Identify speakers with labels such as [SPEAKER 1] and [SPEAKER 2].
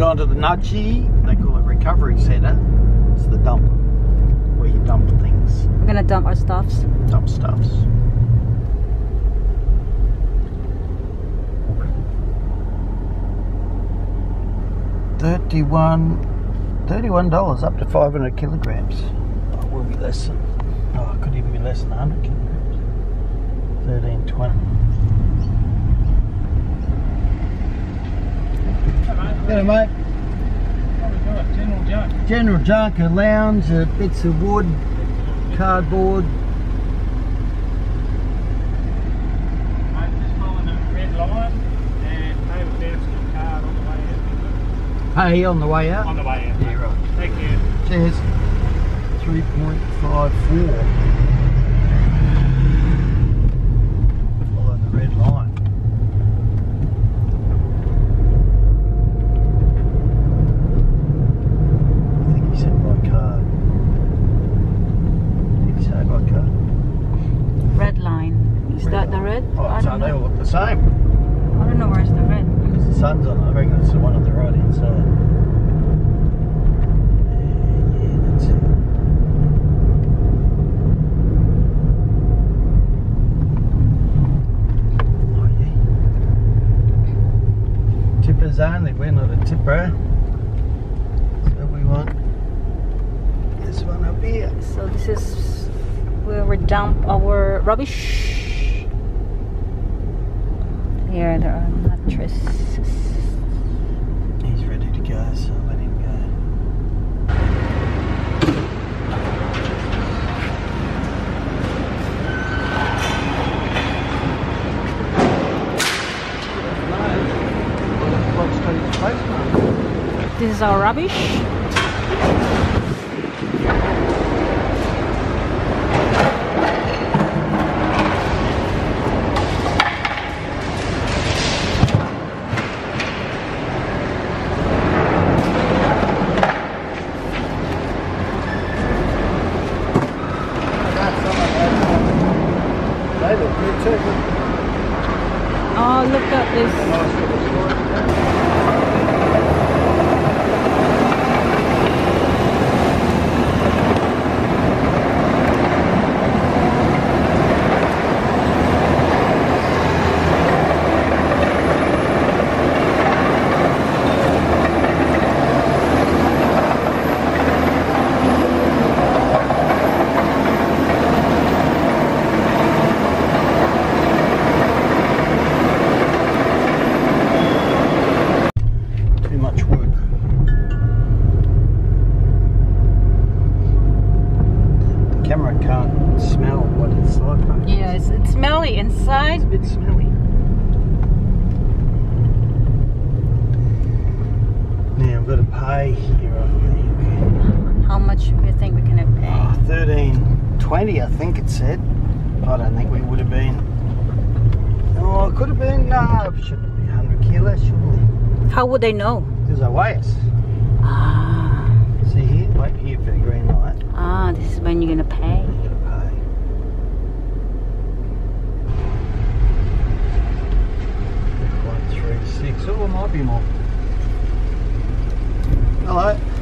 [SPEAKER 1] gone to the Nudgee. They call it Recovery Centre. It's the dump where you dump things,
[SPEAKER 2] We're gonna dump our stuffs.
[SPEAKER 1] dump stuffs. Thirty-one, thirty-one dollars up to five hundred kilograms. Oh, will be less than. Oh, it could even be less than hundred kilograms. Thirteen twenty. Hello, mate.
[SPEAKER 3] General junk.
[SPEAKER 1] General junk, a lounge, uh, bits of wood, cardboard.
[SPEAKER 3] Mate, just following the red line and pay with bouncing your card on the way out.
[SPEAKER 1] Hey, on the way out.
[SPEAKER 3] On the way out.
[SPEAKER 1] Yeah, right.
[SPEAKER 3] Thank you.
[SPEAKER 1] Cheers. 3.54. Follow the red line. I think he said by card. Did he say by card?
[SPEAKER 2] Red line. Is that the red?
[SPEAKER 1] Oh,
[SPEAKER 2] I
[SPEAKER 1] so
[SPEAKER 2] don't
[SPEAKER 1] they all
[SPEAKER 2] know.
[SPEAKER 1] look the same.
[SPEAKER 2] I don't know where's the red.
[SPEAKER 1] Because the sun's on. I reckon it's the one on the right hand side. Yeah, that's it. Oh. Tippers only. We're not a tipper. So we want this one up here.
[SPEAKER 2] So this is where we dump our rubbish. Here there are mattresses.
[SPEAKER 1] He's ready to go, so let him go.
[SPEAKER 2] This is our rubbish. Oh, look at this.
[SPEAKER 1] Can't smell what it's like.
[SPEAKER 2] Yeah, it's, it's smelly inside.
[SPEAKER 1] It's a bit smelly. Now I've got to pay here, I think.
[SPEAKER 2] How much do you think we can
[SPEAKER 1] Oh,
[SPEAKER 2] pay?
[SPEAKER 1] 1320, I think it said. I don't think we would have been. Oh, it could have been. No, it shouldn't be 100 kilos, surely.
[SPEAKER 2] How would they know?
[SPEAKER 1] Because I weigh us.
[SPEAKER 2] Ah,
[SPEAKER 1] See here? Wait here for the green light.
[SPEAKER 2] ah, this is when you're going to pay. One, three, six. Oh, it might be more. Hello.